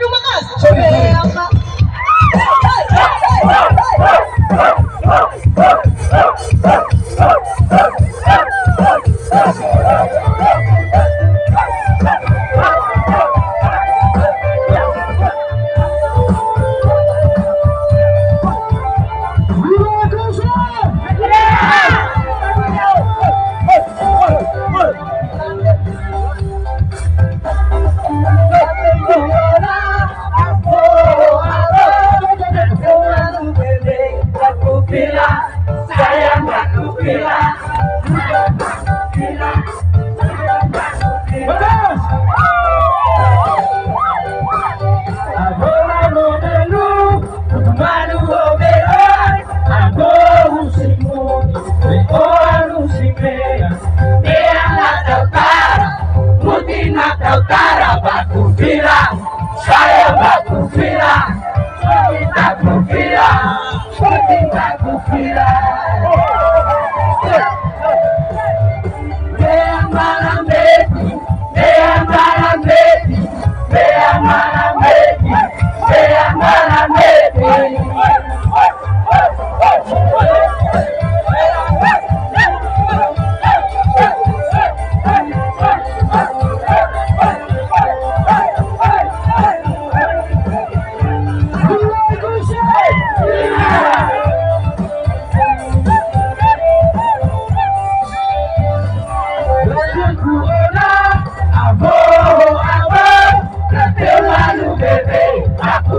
Lumakas! Siyempre. Thank you. Saya sayang aku gila.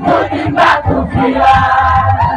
vila, mundi baku vila.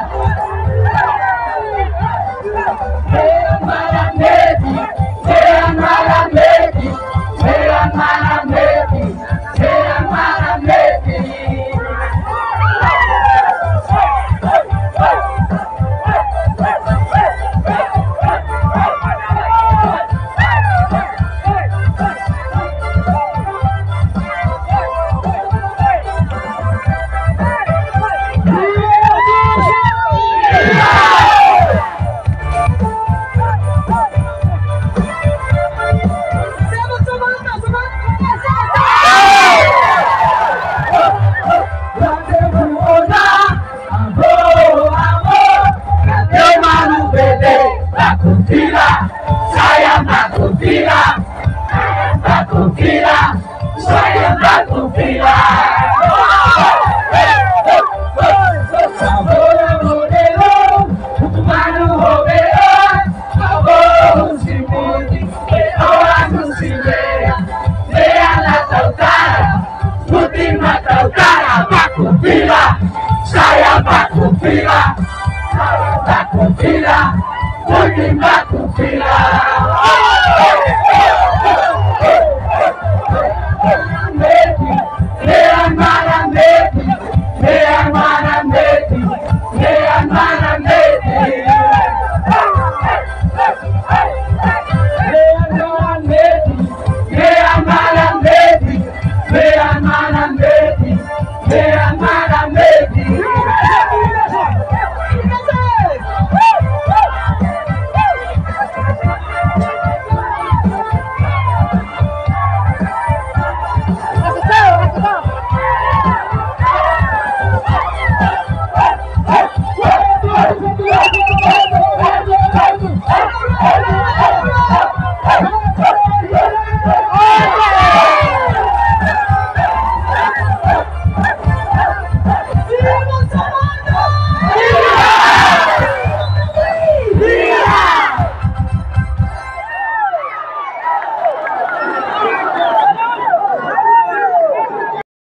Saya bakupila, bakupila, saya bakupila. Agora modelo, mano roberão, agora se mude, agora não se vê. Veja na tautara, última tautara, bakupila, saya bakupila, saya bakupila, última bakupila.